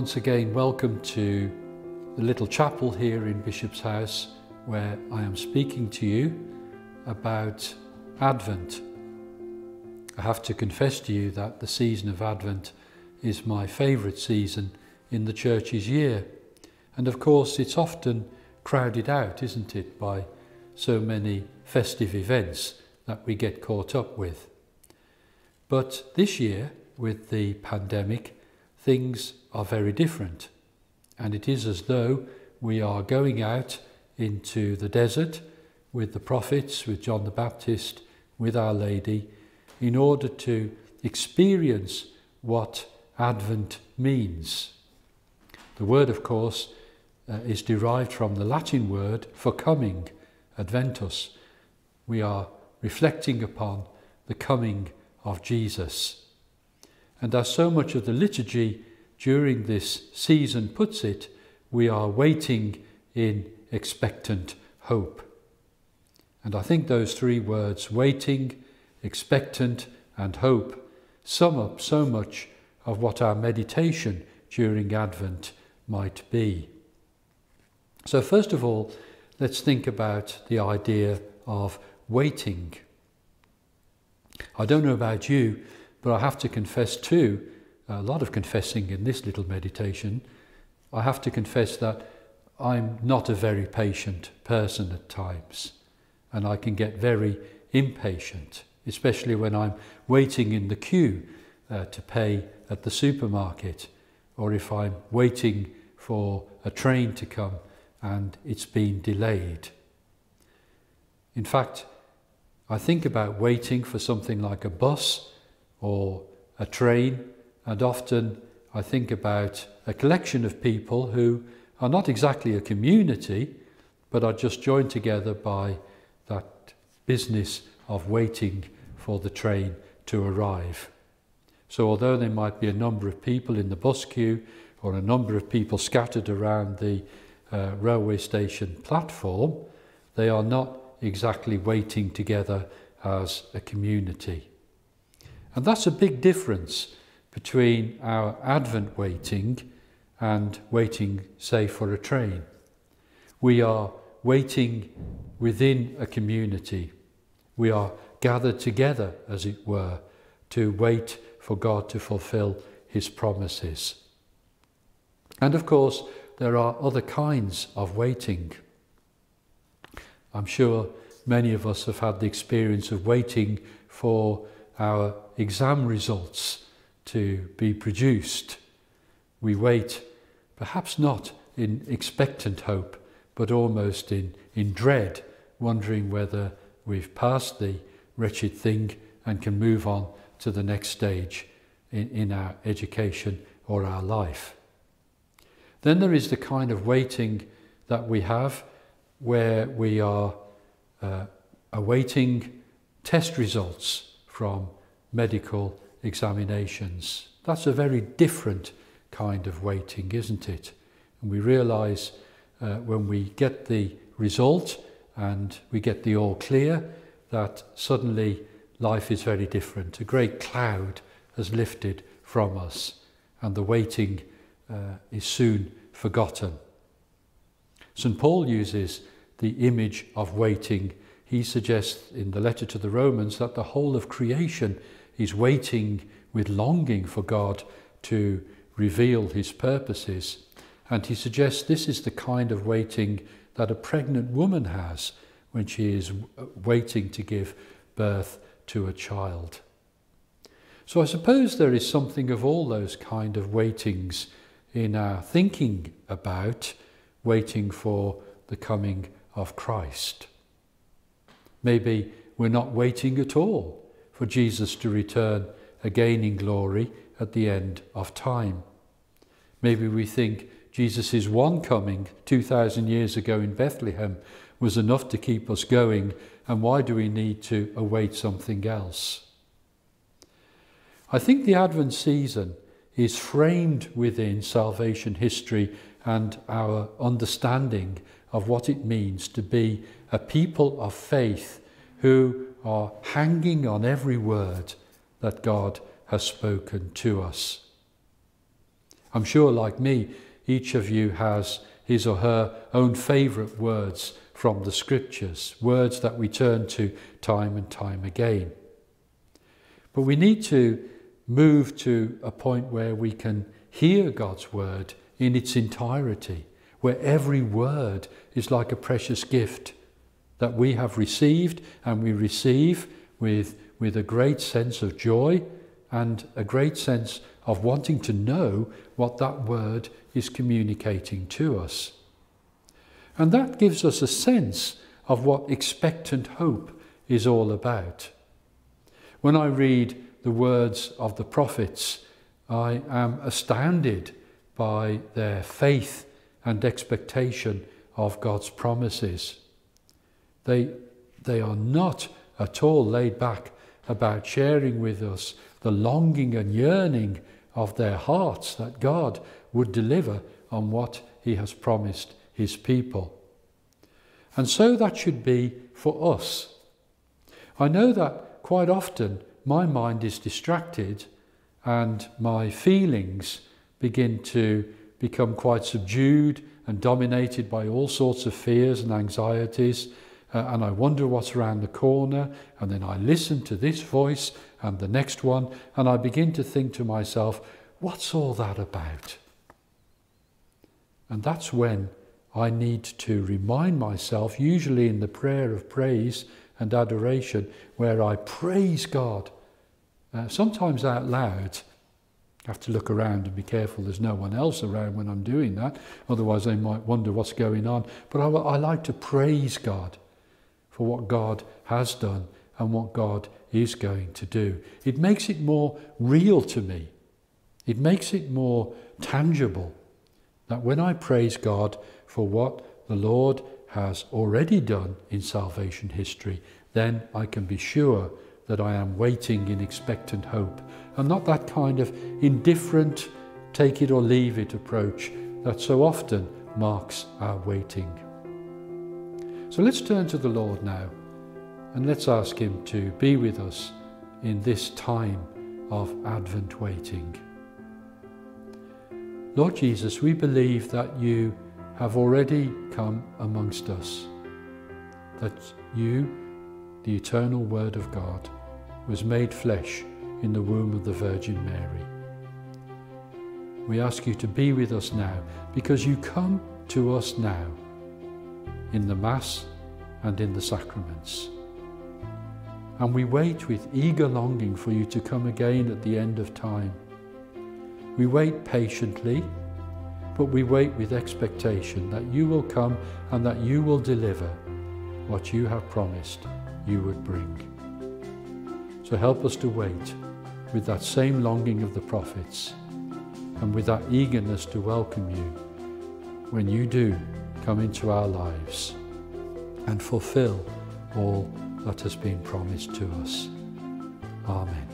once again welcome to the little chapel here in Bishop's House where I am speaking to you about Advent. I have to confess to you that the season of Advent is my favourite season in the church's year. And of course, it's often crowded out, isn't it, by so many festive events that we get caught up with. But this year, with the pandemic, things are very different. And it is as though we are going out into the desert with the prophets, with John the Baptist, with Our Lady, in order to experience what Advent means. The word, of course, uh, is derived from the Latin word for coming, Adventus. We are reflecting upon the coming of Jesus. And as so much of the liturgy during this season puts it, we are waiting in expectant hope. And I think those three words, waiting, expectant, and hope, sum up so much of what our meditation during Advent might be. So, first of all, let's think about the idea of waiting. I don't know about you, but I have to confess too, a lot of confessing in this little meditation. I have to confess that I'm not a very patient person at times, and I can get very impatient, especially when I'm waiting in the queue uh, to pay at the supermarket, or if I'm waiting for a train to come and it's been delayed. In fact, I think about waiting for something like a bus or a train, and often I think about a collection of people who are not exactly a community, but are just joined together by that business of waiting for the train to arrive. So, although there might be a number of people in the bus queue or a number of people scattered around the uh, railway station platform, they are not exactly waiting together as a community. And that's a big difference between our Advent waiting and waiting, say, for a train. We are waiting within a community. We are gathered together, as it were, to wait for God to fulfill his promises. And of course, there are other kinds of waiting. I'm sure many of us have had the experience of waiting for our exam results to be produced. We wait, perhaps not in expectant hope, but almost in, in dread, wondering whether we've passed the wretched thing and can move on to the next stage in, in our education or our life. Then there is the kind of waiting that we have where we are uh, awaiting test results from medical examinations. That's a very different kind of waiting, isn't it? And we realize uh, when we get the result and we get the all clear that suddenly life is very different. A great cloud has lifted from us and the waiting uh, is soon forgotten. St. Paul uses the image of waiting. He suggests in the letter to the Romans that the whole of creation is waiting with longing for God to reveal his purposes. And he suggests this is the kind of waiting that a pregnant woman has when she is uh, waiting to give birth to a child. So I suppose there is something of all those kind of waitings in our thinking about waiting for the coming of Christ. Maybe we're not waiting at all for Jesus to return again in glory at the end of time. Maybe we think Jesus' one coming 2,000 years ago in Bethlehem was enough to keep us going, and why do we need to await something else? I think the Advent season is framed within salvation history and our understanding of what it means to be a people of faith who are hanging on every word that God has spoken to us. I'm sure, like me, each of you has his or her own favourite words from the scriptures, words that we turn to time and time again. But we need to move to a point where we can hear God's word in its entirety, where every word is like a precious gift that we have received and we receive with, with a great sense of joy and a great sense of wanting to know what that word is communicating to us. And that gives us a sense of what expectant hope is all about. When I read the words of the prophets, I am astounded by their faith and expectation of God's promises. They, they are not at all laid back about sharing with us the longing and yearning of their hearts that God would deliver on what He has promised His people. And so that should be for us. I know that quite often my mind is distracted and my feelings begin to become quite subdued and dominated by all sorts of fears and anxieties. Uh, and I wonder what's around the corner, and then I listen to this voice and the next one, and I begin to think to myself, what's all that about? And that's when I need to remind myself, usually in the prayer of praise and adoration, where I praise God, uh, sometimes out loud. I have to look around and be careful there's no one else around when I'm doing that, otherwise they might wonder what's going on. But I, I like to praise God for what God has done and what God is going to do. It makes it more real to me. It makes it more tangible that when I praise God for what the Lord has already done in salvation history, then I can be sure that I am waiting in expectant hope and not that kind of indifferent, take it or leave it approach that so often marks our waiting. So let's turn to the Lord now and let's ask Him to be with us in this time of Advent waiting. Lord Jesus, we believe that you have already come amongst us, that you, the eternal Word of God, was made flesh in the womb of the Virgin Mary. We ask you to be with us now because you come to us now in the Mass and in the sacraments. And we wait with eager longing for you to come again at the end of time. We wait patiently, but we wait with expectation that you will come and that you will deliver what you have promised you would bring. So help us to wait with that same longing of the prophets and with that eagerness to welcome you when you do come into our lives and fulfill all that has been promised to us. Amen.